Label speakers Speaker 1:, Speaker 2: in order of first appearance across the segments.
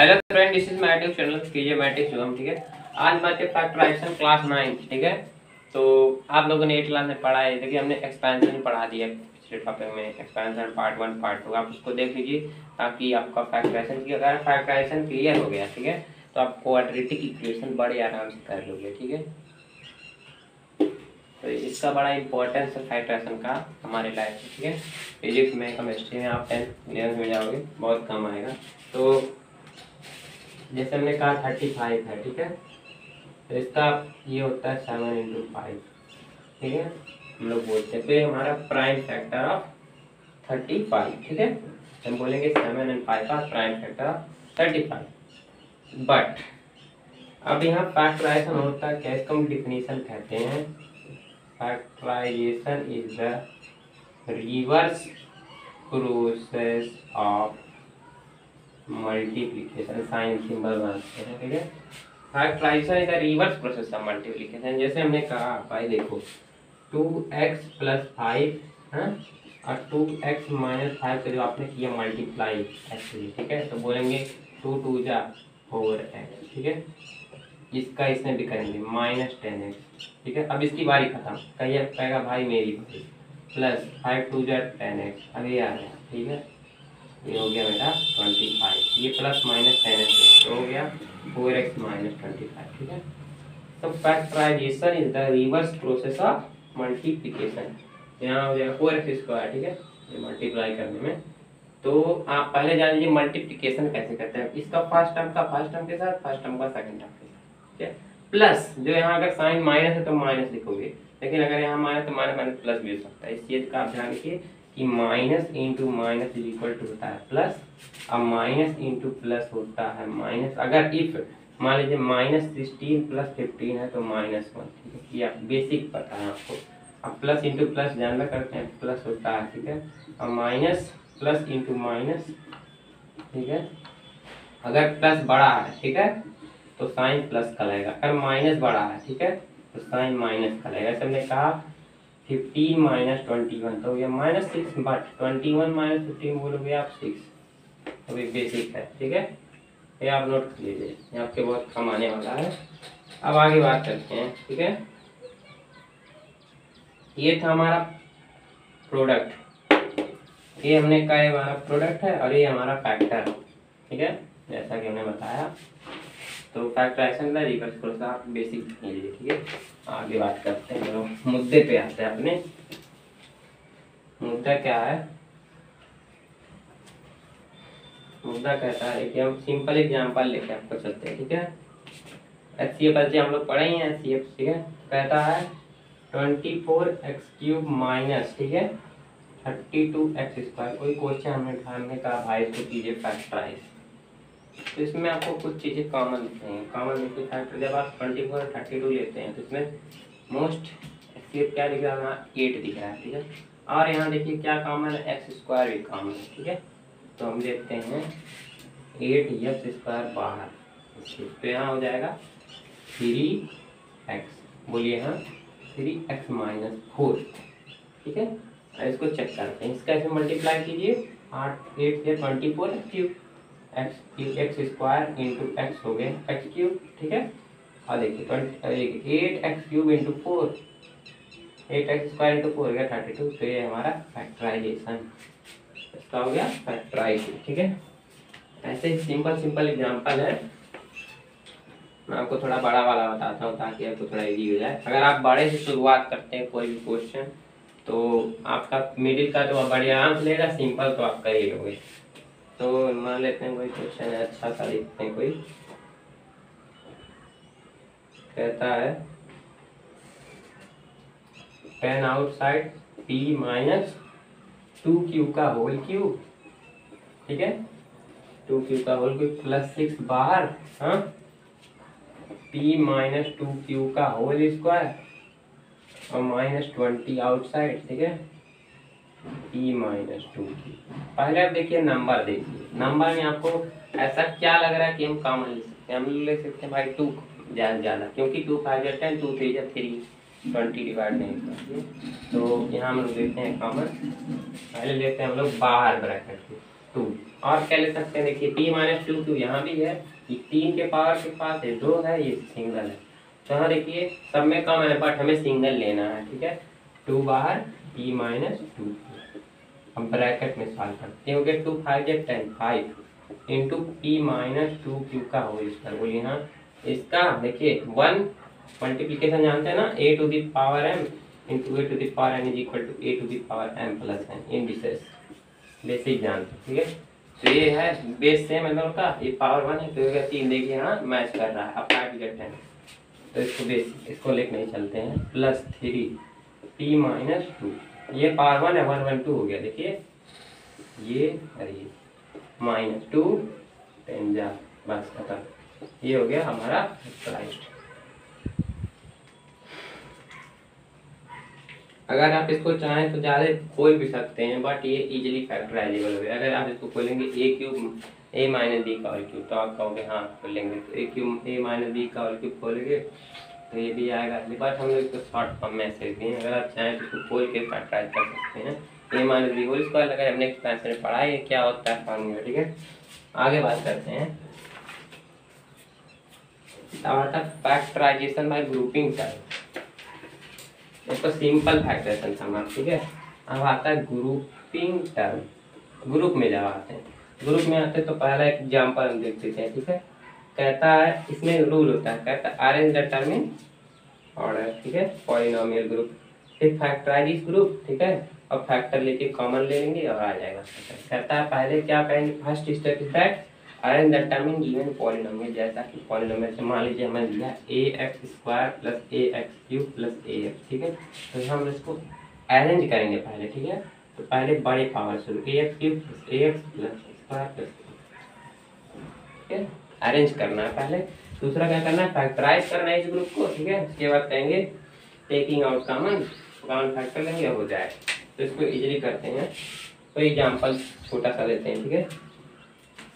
Speaker 1: Hello friend this is Matrix channel कीजिए Matrix हम ठीक है? आज बात है फैक्टराइजेशन क्लास नाइन ठीक है? तो आप लोगों ने एट क्लास में पढ़ा है, देखिए हमने एक्सपेंशन पढ़ा दिया पिछले टॉपिक में expansion part one part two आप उसको देख लीजिए ताकि आपका फैक्टराइजेशन की अगर फैक्टराइजेशन क्लियर हो गया, ठीक है? तो आप क्वाड्रेटिक इक्वेशन बड़े आराम से कर लोगे, ठीक है? तो इसका बड़ा इंपॉर्टेंस है फैक्टराइजेशन का हमारे लाइफ में, ठीक है? फिजिक्स में केमिस्ट्री में आप टेंथ इलेवन में जाओगे, बहुत कम आएगा। तो जैसे हमने कहा थर्टी फाइव है, ठीक है? तो इसका ये होता है सेवन इंटू फाइव ठीक है? हम लोग बोलते हैं तो ये हमारा prime factor of thirty five ठीक है? हम बोलेंगे सेवन एंड फाइव का prime factor of thirty five but अब यहाँ फैक्टराइजेशन होता है इसको हम डिफिनीशन कहते हैं? Factorization is the reverse process of multiplication sign symbol हैं, ठीक है? रिवर्स प्रोसेस ऑफ़ मल्टीप्लीकेशन जैसे हमने कहा भाई देखो टू एक्स प्लस फाइव है, और टू एक्स माइनस फाइव का जो आपने किया मल्टीप्लाई एक्चुअली ठीक है? तो बोलेंगे टू टू जा फोर एक्स ठीक है? इसका इसमें भी करेंगे माइनस टेन एक्स ठीक है? अब इसकी बारी खत्म, कहिए, कहेगा, भाई मेरी बारी प्लस फाइव टू जा टेन एक्स अभी आ गया, ठीक है? ये हो गया बेटा ट्वेंटी फाइव ये प्लस माइनस टेन एक्स हो गया four x minus twenty five ठीक है? तो factorization is the reverse process of multiplication यहाँ हो जाएगा फोर एक्स स्क्वायर ठीक है? ये मल्टीप्लाई करने में। तो आप पहले जान लीजिए मल्टीप्लीकेशन कैसे करते हैं। इसका फ़र्स्ट टर्म का फ़र्स्ट टर्म के साथ फ़र्स्ट टर्म का सेकंड टर्म के साथ, ठीक है? प्लस जो यहाँ अगर साइन माइनस है तो माइनस लिखोगे। लेकिन अगर यहाँ माइनस तो माइनस माइनस प्लस भी हो सकता है। इस चीज़ का आप ध्यान रखिए। कि minus into minus is equal to होता है प्लस, अब माइनस इंटू प्लस होता है माइनस। अगर इफ़, मान लीजिए माइनस सिक्सटीन प्लस फिफ्टीन है तो माइनस वन, ठीक है? ये बेसिक पता है आपको। अब प्लस इंटू प्लस जानना करते हैं, प्लस होता है, ठीक है? और माइनस प्लस इंटू माइनस, ठीक है? अगर प्लस बड़ा है, ठीक है? तो साइन प्लस का अगर माइनस बड़ा है, ठीक है? तो साइन माइनस का ऐसे हमने कहा फिफ्टीन माइनस ट्वेंटी वन तो ये minus six but twenty one minus fifteen बोलोगे आप सिक्स। तो बेसिक है, ठीक है? ये आप नोट कर लीजिए, ये आपके बहुत कम आने वाला है। अब आगे बात करते हैं, ठीक है? ये था हमारा प्रोडक्ट ये हमने कहा हमारा प्रोडक्ट है और ये हमारा फैक्टर ठीक है? जैसा कि हमने बताया। तो फैक्टराइजेशन का रिवर्स प्रोसेस आप बेसिक समझ लीजिए ठीक है? आगे बात करते हैं, चलो, मुद्दे पे आते हैं अपने। मुद्दा क्या है? मुद्दा कहता है कि हम सिंपल एग्जांपल लेके आपको चलते हैं, ठीक है? एच सी एफ़ एच हम लोग पढ़े ही हैं एच सी एफ़ ठीक है? कहता है twenty four x cube minus ठीक है? थर्टी टू एक्स स्क्वायर कोई क्वेश्चन हमने हमने कहा, भाई, इसको कीजिए फैक्टराइज तो इसमें आपको कुछ चीज़ें कॉमन दिखते हैं। कॉमन दिखते फैक्टर जब आप ट्वेंटी फोर थर्टी टू लेते हैं तो इसमें मोस्ट एक्सक्यूब क्या दिख रहा है यहाँ एट दिख रहा है, ठीक है? और यहाँ देखिए क्या कॉमन है? एक्स स्क्वायर भी कॉमन है, ठीक है? तो हम देखते हैं एट एक्स स्क्वायर बाहर तो यहाँ हो जाएगा थ्री एक्स बोलिए यहाँ थ्री एक्स माइनस फोर ठीक है? इसको चेक करते हैं। इसका ऐसे मल्टीप्लाई कीजिए, आठ एट से twenty four cube x x square into x हो गए एक्स क्यूब ठीक है? और देखिए eight x cube into four eight x square into four हो गया थर्टी टू तो ये हमारा फैक्टराइजेशन इसका हो गया ठीक है? ऐसे सिंपल सिंपल एग्जांपल है। मैं आपको थोड़ा बड़ा वाला बताता हूँ ताकि आपको थोड़ा इजी हो जाए। अगर आप बड़े से शुरुआत करते हैं कोई भी क्वेश्चन तो आपका मिडिल का जो बढ़िया आंसर लेगा सिंपल तो आप कर ही लोगे तो मान लेते हैं कोई क्वेश्चन है अच्छा सा लिखते हैं कोई कहता है। Pen outside P minus two Q का होल क्यूब ठीक है? टू क्यू का होल क्यू प्लस सिक्स बाहर हाँ? पी माइनस टू क्यू का होल स्क्वायर और माइनस ट्वेंटी आउटसाइड ठीक है? पी माइनस टू की पहले आप देखिए नंबर देखिए। नंबर में आपको ऐसा क्या लग रहा है कि हम कॉमन ले सकते हैं? हम ले सकते हैं भाई टू ज़्यादा ज़्यादा। क्योंकि टू फाइव या टेन टू थ्री या थ्री ट्वेंटी डिवाइड नहीं करते। तो यहाँ हम लोग लेते हैं कॉमन पहले लेते हैं हम लोग बाहर ब्रैकेट टू और क्या ले सकते हैं? देखिए पी माइनस टू क्यू यहाँ भी है। ये तीन के पावर के पास है दो है, ये सिंगल है। तो यहाँ देखिए, सब में कम है बट हमें सिंगल लेना है, ठीक है? टू बाहर पी माइनस टू हम ब्रैकेट में सॉल्व करते हैं। हो गया टू फाइव या ten five into P minus two Q का हो इसका बोलिए हाँ इसका देखिए वन मल्टीप्लीकेशन जानते हैं ना A to the power M into A to the power N is equal to A to the power M plus N in indices basic जानते ठीक है? तो ये है बेस सेम है दोनों का ये पावर वन है तो ये तीन देखिए यहाँ मैच कर रहा है, अब फाइव गेट टेन तो इसको बेस इसको लेके नहीं चलते हैं। Plus three P minus two ये पावर वन है, वन वन टू हो गया। देखिए, ये, अरे ये माइनस टू टेन जा, बस, खत्म। ये हो गया हमारा फैक्टराइज्ड अगर आप इसको चाहें तो ज़्यादा खोल भी सकते हैं बट ये इजीली फैक्टराइजेबल हो गया। अगर आप इसको खोलेंगे A cube A minus B का और क्यूब तो आप कहोगे हाँ खोलेंगे। तो A cube A minus B का और क्यूब खोलेंगे तो ये भी आएगा बट हम लोग इसको शॉर्ट फॉर्म में ऐसे दिए अगर आप चाहें तो खोल के फैक्टराइज कर सकते हैं। A minus B whole square अगर हमने क्लास में पढ़ा है क्या होता है फॉर्मूला ठीक है? आगे बात करते हैं। फैक्टराइजेशन बाय ग्रुपिंग टाइप इसको सिंपल फैक्टरेशन था ठीक है? अब आता है ग्रुपिंग टर्म ग्रुप में जब आते हैं ग्रुप में आते हैं तो पहला एग्ज़ाम्पल हम देख लेते हैं, ठीक है? कहता है, इसमें रूल होता है। कहता है आर एन डिटर्मिन ऑर्डर ठीक है? पॉलिनोमियल ग्रुप फिर फैक्टराइज ग्रुप ठीक है? और फैक्टर लेके कॉमन ले लेंगे और आ जाएगा कहता है, पहले क्या कहेंगे first step is that arrange determine given polynomial जैसा कि पॉलिनोमियल से मान लीजिए हमें दिया A x square plus A x cube plus A x ठीक है? तो हम इसको अरेंज करेंगे पहले, ठीक है? तो पहले बड़े पावर शुरू A x cube plus A x plus square plus ठीक है? अरेंज करना है पहले। दूसरा क्या करना है? फैक्टराइज करना है इस ग्रुप को, ठीक है? उसके बाद कहेंगे taking out common common factor लेंगे हो जाए। तो इसको इजीली करते हैं। तो एग्ज़ाम्पल छोटा सा लेते हैं, ठीक है?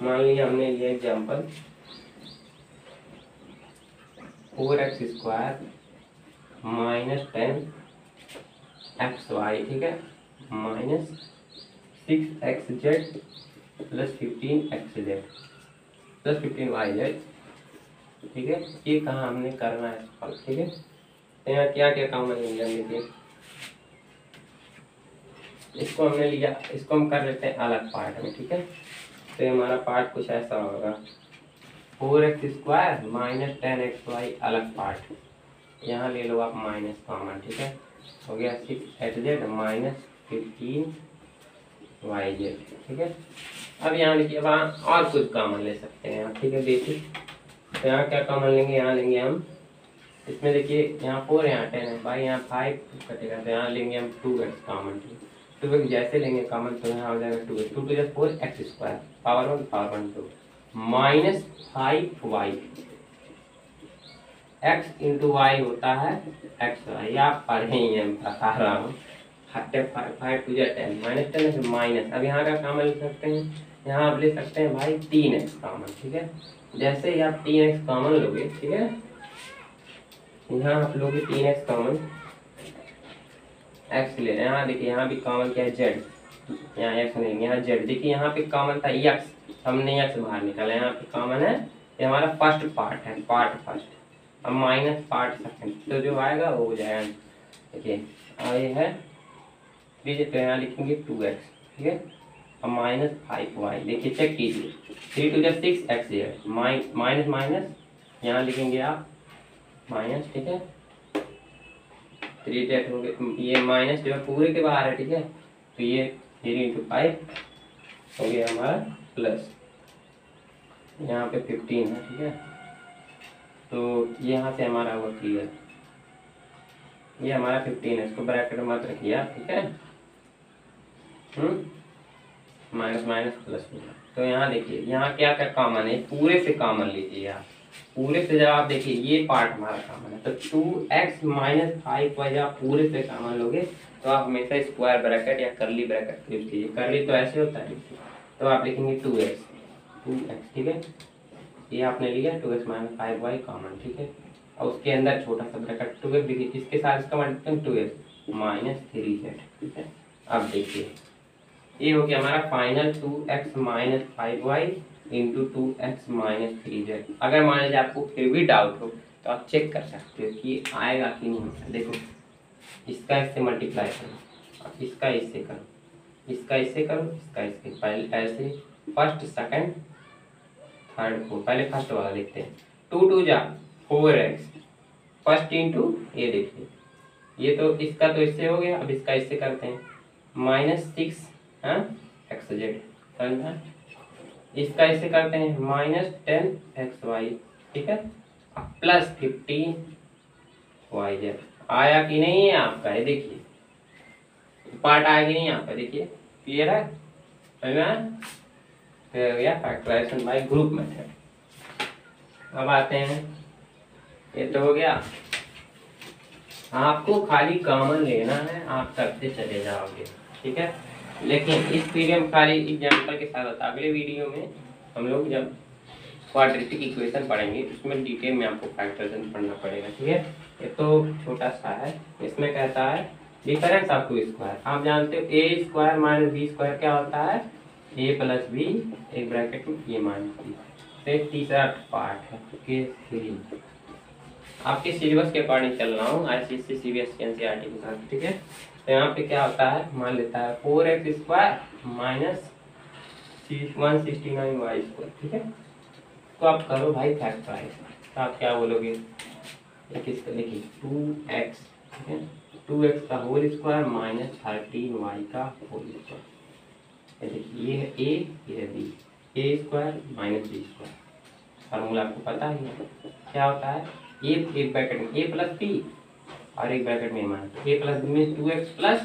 Speaker 1: मान लिया हमने लिया example four x square minus ten x y ठीक है? Minus six x z plus fifteen x z plus fifteen y z ठीक है? ये कहाँ हमने करना है? ठीक है? तो यहाँ क्या क्या काम है देखिए। इसको हमने लिया, इसको हम कर लेते हैं अलग पार्ट में, ठीक है? तो हमारा पार्ट कुछ ऐसा होगा। Four x square minus ten x y अलग पार्ट। यहाँ ले लो आप माइनस कॉमन, ठीक है? हो गया six x z minus fifteen y z ठीक है? अब यहाँ देखिए वहाँ और कुछ कॉमन ले सकते हैं, ठीक है, बेसिक। तो यहाँ क्या कॉमन लेंगे? यहाँ लेंगे हम, इसमें देखिए, यहाँ फोर यहाँ टेन है भाई यहाँ फाइव कटेगा तो यहाँ लेंगे हम two x common two x जैसे लेंगे कॉमन तो यहाँ हो जाएगा टू एक्स टू टू जैसे four x square power one power one two minus five y x into y होता है एक्स वाई आप पढ़े ही हैं बता रहा हूँ। फाइव टू या टेन, माइनस टेन फिर माइनस। अब यहाँ का कॉमन ले सकते हैं। यहाँ आप ले सकते हैं भाई तीन एक्स कॉमन, ठीक है? जैसे ही आप तीन एक्स कॉमन लोगे, ठीक है? यहाँ आप लोगे तीन एक्स कॉमन। एक्स ले रहे यहाँ देखिए, यहाँ भी कॉमन क्या है? जेड यहाँ एक्स नहीं, यहाँ जेड देखिए, यहाँ पे कॉमन था एक्स हमने एक्स बाहर निकाला। यहाँ पे कॉमन है। ये हमारा फ़र्स्ट पार्ट है पार्ट फ़र्स्ट अब माइनस पार्ट सेकंड तो जो आएगा, वो हो जाएगा। देखिए और ये है। लीजिए तो यहाँ लिखेंगे टू एक्स, ठीक है? अब माइनस फाइव वाई, देखिए चेक कीजिए। थ्री टू जब six x z minus minus, यहाँ लिखेंगे आप माइनस, ठीक है? थ्री डेट हो गए ये माइनस जो है पूरे के बाहर है, ठीक है? तो ये थ्री इंटू फाइव हो गया हमारा प्लस। यहाँ पे फिफ्टीन है, ठीक है? तो यहाँ से हमारा वो क्लियर। ये हमारा फिफ्टीन है, इसको ब्रैकेट मत रखिए ठीक है? माइनस माइनस प्लस तो यहाँ देखिए, यहाँ क्या क्या कॉमन है? पूरे से कॉमन लीजिए आप पूरे से जब आप देखिए, ये पार्ट हमारा कॉमन है। तो टू एक्स माइनस फाइव का जब पूरे से कॉमन लोगे तो आप हमेशा स्क्वायर ब्रैकेट या करली ब्रैकेट यूज़ कीजिए। करली तो ऐसे होता है। तो आप लिखेंगे टू एक्स टू एक्स ठीक है? ये आपने लिया two x minus five y common ठीक है? और उसके अंदर छोटा सा ब्रैकेट टू एक्स देखिए इसके साथ इसका multiply two x minus three z ठीक है? अब देखिए। ये हो गया हमारा final two x minus five y into two x minus three z अगर मान लीजिए आपको फिर भी डाउट हो तो आप चेक कर सकते हो कि आएगा कि नहीं। होगा देखो, इसका इससे मल्टीप्लाई करो, इसका इससे करो, इसका इससे करो, इसका इससे पहले ऐसे फ़र्स्ट सेकंड थर्ड फोर पहले फ़र्स्ट वाला देखते हैं। टू टू जा फोर एक्स फ़र्स्ट इंटू ये देखिए। ये तो इसका तो इससे हो गया, अब इसका इससे करते हैं। माइनस सिक्स हाँ? एक्स जेड समझा इसका इससे करते हैं माइनस टेन एक्स वाई ठीक है? प्लस फिफ्टीन वाई जेड आया कि नहीं है आपका ये देखिए। पार्ट आया कि नहीं आपका देखिए। क्लियर है? हो फैक्टराइजेशन बाय ग्रुप मेथड अब आते हैं। ये तो हो गया। आपको खाली कॉमन लेना है, आप करते चले जाओगे, ठीक है? लेकिन इस वीडियो में खाली एग्ज़ाम्पल के साथ अगले वीडियो में हम लोग जब क्वाड्रेटिक इक्वेशन पढ़ेंगे, उसमें डिटेल में आपको फैक्टराइजेशन पढ़ना पड़ेगा, ठीक है? ये तो छोटा सा है। इसमें कहता है डिफरेंस ऑफ़ टू स्क्वायर आप जानते हो A square minus B square क्या होता है? ए प्लस बी एक ब्रैकेट में ए माइनस बी तो एक तीसरा पार्ट है के थ्री आपके सिलेबस के अकॉर्डिंग चल रहा हूँ I C C C B S C N C R T के साथ, ठीक है? तो यहाँ पे क्या होता है? मान लेता है four x square minus one sixty nine y square, ठीक है? तो आप करो भाई फैक्टराइज तो आप क्या बोलोगे? एक इसका लिखिए टू एक्स, ठीक है? टू एक्स का whole square minus thirteen y का होल स्क्वायर। देखिए, ये है ए ये है b a square minus b square. Formula आपको पता ही है। क्या होता है? ए एक ब्रैकेट में ए प्लस बी और एक ब्रैकेट में माइनस ए प्लस बी में two x plus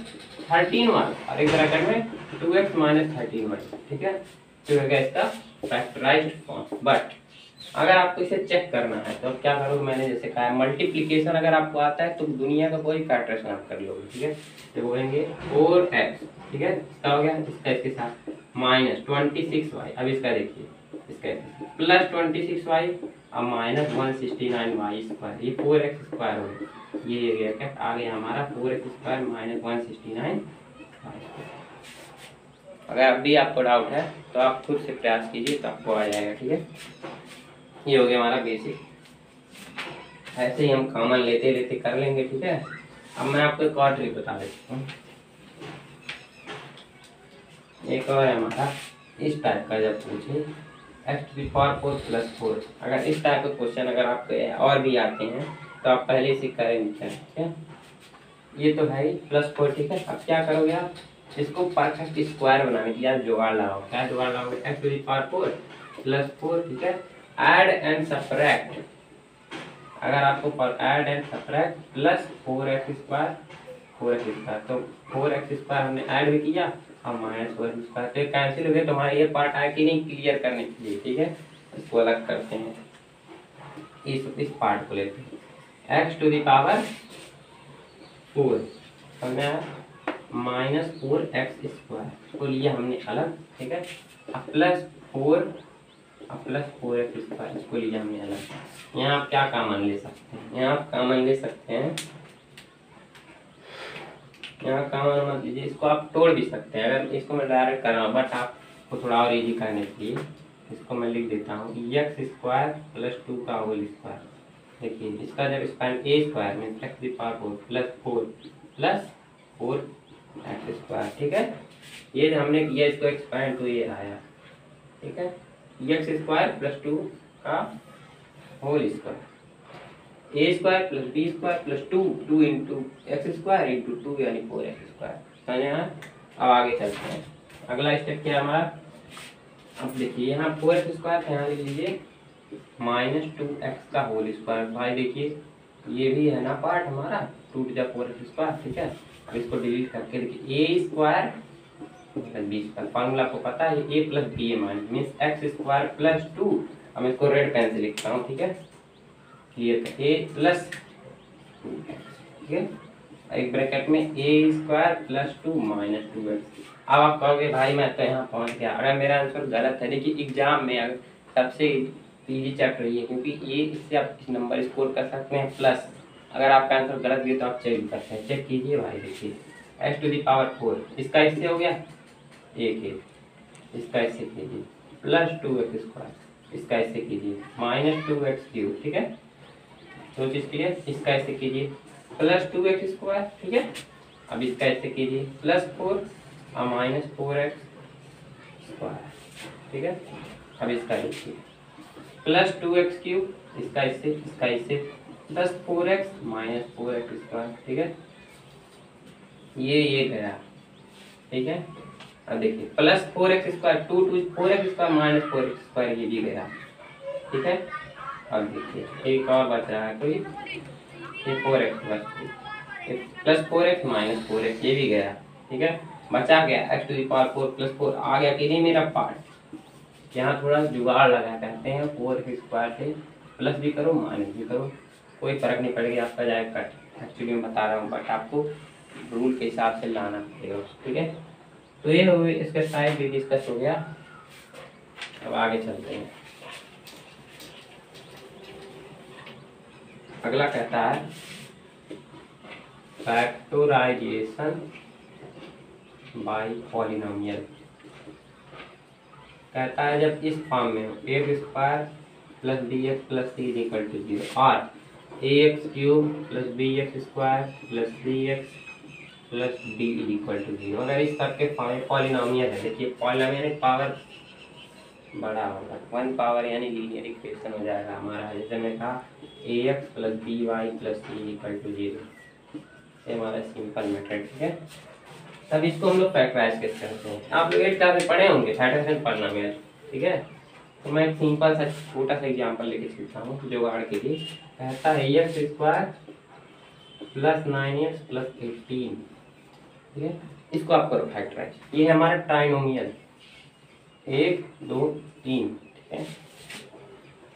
Speaker 1: thirteen y और एक ब्रैकेट में two x minus thirteen y ठीक है? तो हो गया इसका फैक्टराइज्ड फॉर्म बट अगर आपको इसे चेक करना है तो क्या करोगे? मैंने जैसे कहा है मल्टीप्लीकेशन अगर आपको आता है तो दुनिया का कोई फैक्टरेशन आप कर लोगे, ठीक है? तो बोलेंगे फोर एक्स ठीक है? इसका हो गया इसका, इसके साथ माइनस ट्वेंटी सिक्स वाई अब इसका देखिए, इसका प्लस ट्वेंटी सिक्स वाई अब minus one sixty nine y square ये फोर एक्स स्क्वायर हो ये गया क्या? आ गया हमारा four x square minus one sixty nine अगर अभी आपको डाउट है तो आप खुद से प्रयास कीजिए तो आपको आ जाएगा, ठीक है? ये हो गया हमारा बेसिक ऐसे ही हम कॉमन लेते लेते कर लेंगे, ठीक है? अब मैं आपको एक और ट्रिक बता देता हूँ। एक और है हमारा, इस टाइप का जब पूछे x to power four plus four अगर इस टाइप का क्वेश्चन अगर आपको और भी आते हैं तो आप पहले से करेंगे क्या? ठीक है ये तो है ही प्लस फोर ठीक है? अब क्या करोगे आप? इसको परफेक्ट स्क्वायर बनाने के लिए आप जुगाड़ लगाओ क्या जुगाड़ लगाओगे x to power four plus four ठीक है? एड एंड सब्ट्रैक्ट अगर आपको add and subtract plus four x square four x square तो फोर एक्स स्क्वायर हमने ऐड भी किया और माइनस फोर एक्स स्क्वायर तो कैंसिल हो गया तो हमारा ये पार्ट आया कि नहीं? क्लियर करने के लिए, ठीक है? इसको अलग करते हैं। इस इस पार्ट को लेते हैं। X to power four minus four x square को लिया हमने अलग, ठीक है? Plus four plus four x square इसको लिया हमने अलग। यहाँ आप क्या कामन ले सकते हैं? यहाँ आप कामन ले सकते हैं। यहाँ कामन मत लीजिए, इसको आप तोड़ भी सकते हैं। अगर इसको मैं डायरेक्ट कर रहा हूँ बट आपको थोड़ा और इजी करने के लिए, इसको मैं लिख देता हूँ एक्स स्क्वायर प्लस टू का होल स्क्वायर देखिए इसका जब स्पैन ए स्क्वायर में x the power four plus four plus four x square ठीक है? ये हमने किया, इसको एक्सपैंड तो ये आया। ठीक है? एक्स स्क्वायर प्लस टू का whole square a square plus b square plus two two into x square into two यानी फोर एक्स स्क्वायर समझे यहाँ अब आगे चलते हैं। अगला स्टेप क्या हमारा? अब देखिए, यहाँ फोर एक्स स्क्वायर यहाँ लिख लीजिए। माइनस टू एक्स का होल स्क्वायर। भाई देखिए, ये भी है ना पार्ट हमारा, two two four x square ठीक है? अब इसको डिलीट करके देखिए a square plus b square formula आपको पता है a plus b a minus means x square plus two अब इसको रेड पेन से लिखता हूँ, ठीक है? क्लियर ए प्लस ठीक है? एक ब्रैकेट में a square plus two minus two x अब आप कहोगे, भाई मैं तो यहाँ पहुँच गया। अगर मेरा आंसर गलत है। देखिए एग्ज़ाम में अगर सबसे इजी चैप्टर ये क्योंकि ये इससे आप इस नंबर स्कोर कर सकते हैं प्लस अगर आपका आंसर गलत भी तो आप चेक कर सकते हैं। चेक कीजिए भाई देखिए x to the power four इसका इससे हो गया? एक एक। इसका ऐसे कीजिए। प्लस टू एक्स स्क्वायर इसका ऐसे कीजिए। माइनस टू एक्स क्यूब ठीक है? दो चीज़ क्लियर इसका ऐसे कीजिए। प्लस टू एक्स स्क्वायर ठीक है? अब इसका ऐसे कीजिए। प्लस फोर और माइनस फोर एक्स स्क्वायर ठीक है? अब इसका लिखिए प्लस टू एक्स क्यूब इसका इससे इसका इससे plus four x minus four x square ठीक है? ये ये गया, ठीक है? अब देखिए plus four x square two two four x square minus four x square ये भी गया, ठीक है? अब देखिए, एक और बच रहा है कोई? ये फोर एक्स बच plus four x minus four x ये भी गया, ठीक है? बचा गया x to power four plus four आ गया कि नहीं मेरा पार्ट यहाँ थोड़ा जुगाड़ लगा कहते हैं फोर एक्स स्क्वायर से प्लस भी करो, माइनस भी करो, कोई फ़र्क नहीं पड़ेगा, आपका जाए कट एक्चुअली मैं बता रहा हूँ बट आपको रूल के हिसाब से लाना पड़ेगा ठीक है? तो ये हो इसका साइड भी डिस्कस हो गया। अब आगे चलते हैं। अगला कहता है फैक्टोराइजेशन बाय पॉलिनोमियल कहता है जब इस फॉर्म में हो a square plus b x plus c equal to zero और a x cube plus b x square plus c x plus d equal to zero अगर इस सबके फॉर्म में पॉलिनोमियल है, देखिए पॉलिनोमियल पावर बड़ा होगा वन पावर यानी लीनियर इक्वेशन हो जाएगा हमारा। जैसे मैं कहा a x plus b y plus c equal to zero हमारा सिंपल मेथड ठीक है? तब इसको हम लोग फैक्टराइज कैसे करते हैं। आप लोग एट क्लास में पढ़े होंगे फैक्टराइजेशन पढ़ना मेरा ठीक है? तो मैं एक सिंपल सा छोटा सा एग्ज़ाम्पल लेके चलता हूँ, जुगाड़ के लिए। कहता है x square plus nine x plus eighteen ठीक है? इसको आप करो फैक्टराइज ये है हमारा ट्राइनोमियल एक, दो, तीन, ठीक है?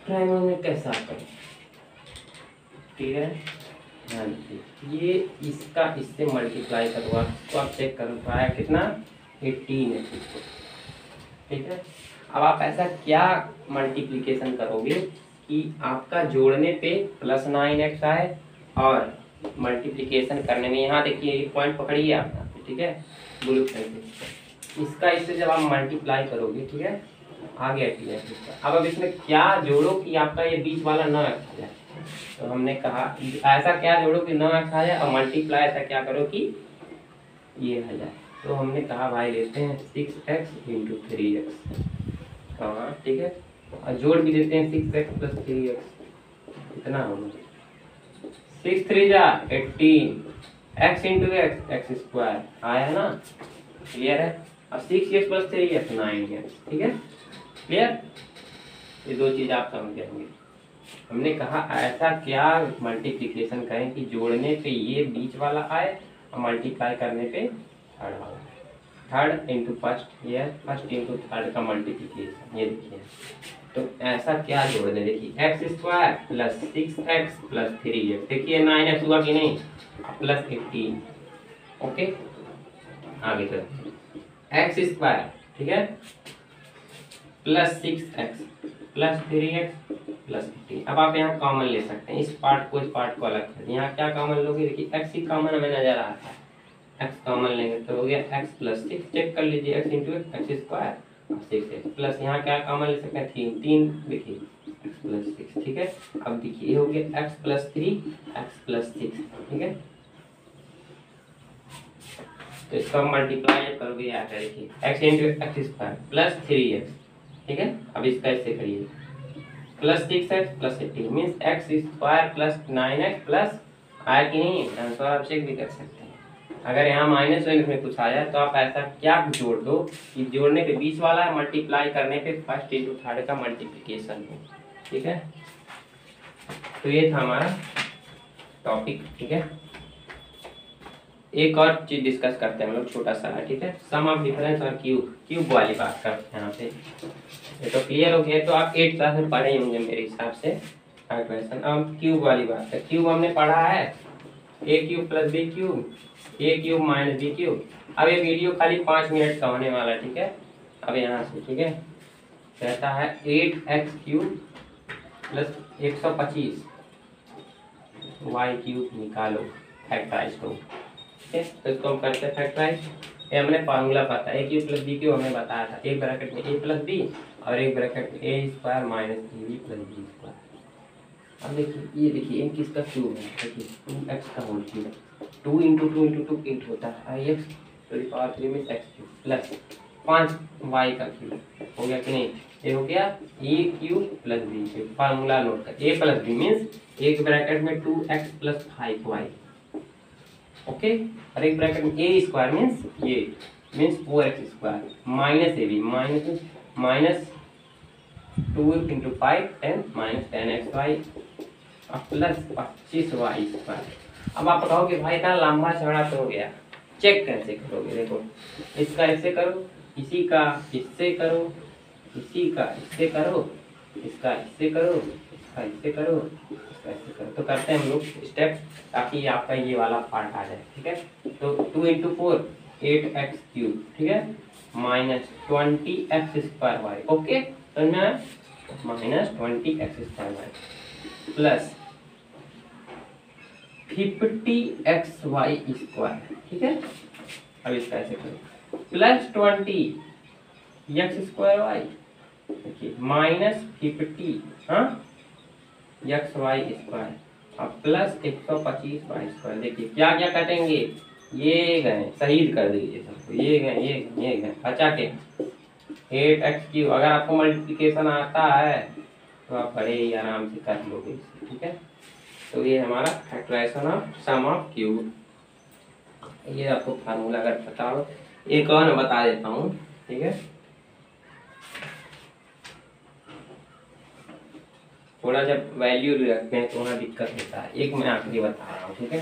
Speaker 1: ट्राइनोमियल कैसा आप करें? ठीक है? जी ये इसका इससे मल्टीप्लाई करवा तो आप चेक कर, पाया कितना? एटीन है ठीक है? अब आप ऐसा क्या मल्टीप्लिकेशन करोगे कि आपका जोड़ने पे प्लस नाइन एक्स आए और मल्टीप्लिकेशन करने में, यहाँ देखिए पॉइंट पकड़िए आप ठीक है? ब्लू करके। इसका इससे जब आप मल्टीप्लाई करोगे, ठीक है? आ गया ठीक है अब अब इसमें क्या जोड़ो कि आपका ये बीच वाला ना रखा जाए तो हमने कहा ऐसा क्या जोड़ो कि न एक्स आ जाए और मल्टीप्लाई ऐसा क्या करो कि ये आ जाए। तो हमने कहा, भाई लेते हैं six x into three x हाँ ठीक है? और जोड़ भी देते हैं six x plus three x इतना होगा सिक्स थ्री जा eighteen x into x x square आया ना? क्लियर है? अब six x plus three x nine x ठीक है? क्लियर ये दो चीज़ आप समझ जाएँगे। हमने कहा ऐसा क्या मल्टीप्लिकेशन करें कि जोड़ने पे ये बीच वाला आए और मल्टीप्लाई करने पे थर्ड वाला। थर्ड इंटू फ़र्स्ट ये फ़र्स्ट इंटू थर्ड का मल्टीप्लीकेशन ये देखिए। तो ऐसा क्या जोड़ दें देखिए x square plus six x plus three x देखिए नाइन एक्स हुआ कि नहीं? प्लस एटीन ओके आगे चलते एक्स स्क्वायर ठीक है? Plus six x plus three x plus eighteen अब आप यहाँ कॉमन ले सकते हैं। इस पार्ट को, इस पार्ट को अलग कर यहाँ क्या कॉमन लोगे? देखिए एक्स ही कॉमन हमें नज़र आ रहा है। एक्स कॉमन लेंगे तो हो गया एक्स प्लस सिक्स चेक कर लीजिए x into x square six x plus यहाँ क्या कॉमन ले सकते हैं? तीन तीन, देखिए एक्स प्लस सिक्स ठीक है? अब देखिए, ये हो गया x plus three x plus six ठीक है? तो इसका मल्टीप्लाई करोगे यहाँ देखिए x into x square plus three x ठीक है? अब इसका इससे करिए। Plus six x plus eighteen means x square plus nine x plus आया कि नहीं आंसर आप चेक भी कर सकते हैं। अगर यहाँ माइनस में कुछ आया तो आप ऐसा क्या जोड़ दो कि जोड़ने के बीच वाला है मल्टीप्लाई करने पे फ़र्स्ट इंटू थर्ड का मल्टीप्लिकेशन हो। ठीक है? तो ये था हमारा टॉपिक ठीक है? एक और चीज़ डिस्कस करते हैं हम लोग, छोटा सा, ठीक है? सम ऑफ़ डिफरेंस और क्यूब क्यूब वाली बात करते हैं यहाँ पे। ये तो क्लियर हो गया तो आप एट क्लास में पढ़े होंगे मेरे हिसाब से। क्वेश्चन अब क्यूब वाली बात है। क्यूब हमने पढ़ा है। A cube plus b cube a cube minus b cube अब ये वीडियो खाली पाँच मिनट का होने वाला ठीक है? अब यहाँ से, ठीक है? कहता है एट एक्स क्यूब प्लस एक सौ पच्चीस। वाई क्यूब निकालो फैक्टराइज करो। ठीक है तो इसको हम करते हैं फैक्टराइज ये हमने फार्मूला पता है क्यू प्लस बी क्यू हमें बताया था। एक ब्रैकेट में ए प्लस बी और एक ब्रैकेट में a square minus a b plus b square अब देखिए, ये देखिए ए किसका क्यूब है? देखिए टू एक्स का whole cube two into two into two into होता है। आई x to power three means x cube plus पाँच वाई का क्यूब हो गया कि नहीं? ये हो गया a cube plus b cube formula note कर। ए प्लस बी मीन्स एक ब्रैकेट में two x plus five y okay और एक ब्रैकेट में ए स्क्वायर मीन्स ये means four x square minus a b minus minus two into five ten minus ten x y plus पच्चीस Y square अब आप कहोगे भाई इतना लंबा चौड़ा तो हो गया. चेक कैसे करोगे? देखो, इसका ऐसे करो, इसी का इससे करो, इसी का इससे करो, इसका इससे करो, इसका इससे करो तो करते हैं हम लोग स्टेप ताकि आपका ये वाला पार्ट आ जाए, ठीक है? तो two into four eight x cube ठीक है? Minus twenty x square y okay minus twenty x square y plus fifty x y square ठीक है? अब इसका ऐसे करो। Plus twenty x square y देखिए माइनस फिफ्टी हाँ? X y square. अब प्लस एक सौ पच्चीस वाई स्क्वायर। देखिए, क्या क्या कटेंगे? ये गए, शहीद कर दीजिए सबको। ये गए, ये ये गए। बचा के। एट एक्स क्यू अगर आपको मल्टीप्लिकेशन आता है तो आप बड़े ही आराम से कर लोगे ठीक है? तो ये हमारा factorization of sum of cube ये आपको फार्मूला अगर पता हो एक और बता देता हूँ, ठीक है? थोड़ा जब वैल्यू रखते हैं तो दिक्कत होता है। एक मैं आखिरी बता रहा हूँ, ठीक है?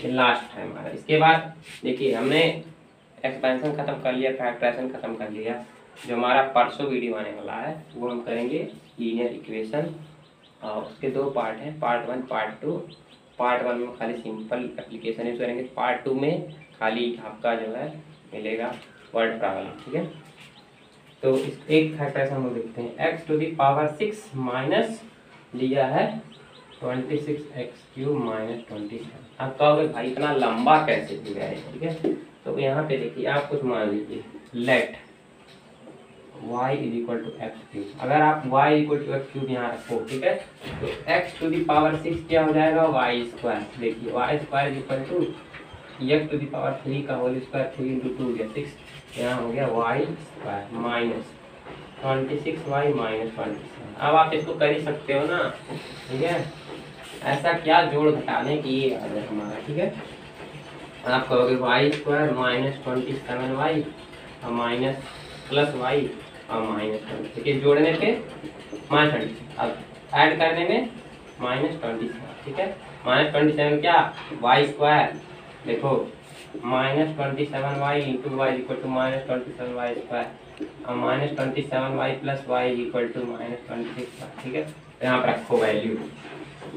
Speaker 1: ये लास्ट है हमारा। इसके बाद देखिए, हमने एक्सपेंशन खत्म कर लिया फैक्टराइजेशन खत्म कर लिया। जो हमारा परसों वीडियो आने वाला है, वो हम करेंगे लीनियर इक्वेशन और उसके दो पार्ट हैं part one part two part one में खाली सिंपल एप्लीकेशन यूज़ करेंगे। पार्ट टू में खाली आपका जो है मिलेगा वर्ड प्रॉब्लम ठीक है? तो इस एक फैक्टर हम लोग देखते हैं। X to the power six minus लिया है twenty six x cube minus twenty seven आप कहोगे भाई इतना लंबा कैसे दिया है, ठीक है? तो यहाँ पे देखिए, आप कुछ मान लीजिए। Let y is equal to x cube अगर आप y equal to x cube यहाँ रखो, ठीक है? तो x to the power six क्या हो जाएगा? Y स्क्वायर देखिए, y square is equal to x to the power three का whole square three into two गया सिक्स यहाँ हो गया y square minus twenty six y minus twenty seven अब आप इसको कर ही सकते हो ना, ठीक है? ऐसा क्या जोड़ घटाने की ये आ जाए हमारा, ठीक है? आप कहोगे y square minus twenty seven y और माइनस प्लस वाई और माइनस ट्वेंटी देखिए, जोड़ने पे माइनस ट्वेंटी अब ऐड करने में माइनस ट्वेंटी सेवन ठीक है? माइनस ट्वेंटी सेवन क्या? वाई स्क्वायर देखो minus twenty seven y into y equal to minus twenty seven y square और minus twenty seven y plus y equal to minus twenty six ठीक है? तो यहाँ पर रखो वैल्यू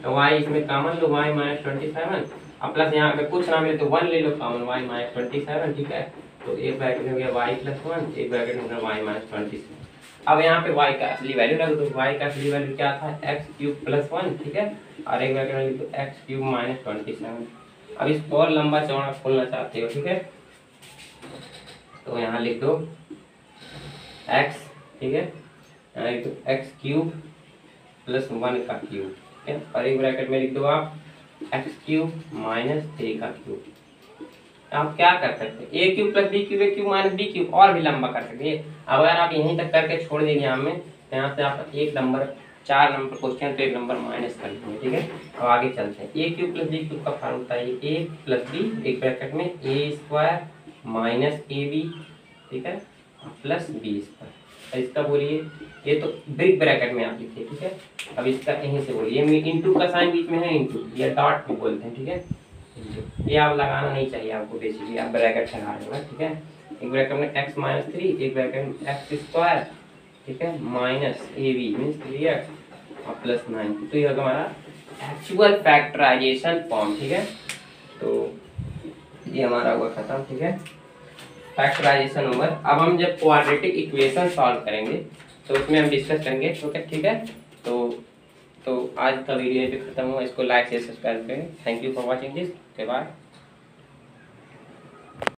Speaker 1: तो वाई इसमें कॉमन लो वाई माइनस ट्वेंटी सेवन और प्लस यहाँ पे कुछ ना मिले तो वन ले लो common y minus twenty seven ठीक है? तो एक ब्रैकेट हो गया वाई प्लस वन एक ब्रैकेट हो गया वाई माइनस ट्वेंटी सेवन अब यहाँ पे y का असली वैल्यू रख दो y का असली वैल्यू क्या था? एक्स क्यूब प्लस वन ठीक है? और एक ब्रैकेट में लिख दो x cube minus twenty seven अब इसको और लंबा चौड़ा खोलना चाहते हो, ठीक है? तो यहाँ लिख दो। एक्स ठीक है? यहाँ लिख दो एक्स क्यूब प्लस वन का क्यूब ठीक है? और एक ब्रैकेट में लिख दो आप। एक्स क्यूब माइनस थ्री का क्यूब आप क्या कर सकते हैं? A cube plus b cube a cube minus b cube और भी लंबा कर सकते हैं। अगर आप यहीं तक करके छोड़ देंगे हमें तो यहाँ से आप एक नंबर चार नंबर क्वेश्चन तो एक नंबर माइनस कर देंगे, ठीक है? अब आगे चलते हैं। A cube plus b cube का फार्मूला है ए प्लस बी एक ब्रैकेट में a square minus a b ठीक है? प्लस बी स्क्वायर इसका बोलिए, ये तो बिग ब्रैकेट में आप लिखिए, ठीक है? अब इसका यहीं से बोलिए। इंटू का साइन बीच में है इंटू या डॉट भी बोलते हैं, ठीक है? ये आप लगाना नहीं चाहिए आपको बेसिकली आप ब्रैकेट लगा देना ठीक है? एक ब्रैकेट में एक्स माइनस थ्री एक ब्रैकेट में एक्स स्क्वायर ठीक है? Minus a b means three x और प्लस नाइन तो ये होगा हमारा एक्चुअल फैक्टराइजेशन फॉर्म ठीक है? तो ये हमारा हुआ खत्म, ठीक है? फैक्टराइजेशन नंबर अब हम जब क्वाड्रेटिक इक्वेशन सॉल्व करेंगे तो उसमें हम डिस्कस करेंगे ओके ठीक है? तो तो आज का वीडियो पे खत्म हुआ। इसको लाइक शेयर सब्सक्राइब करें। Thank you for watching this बाद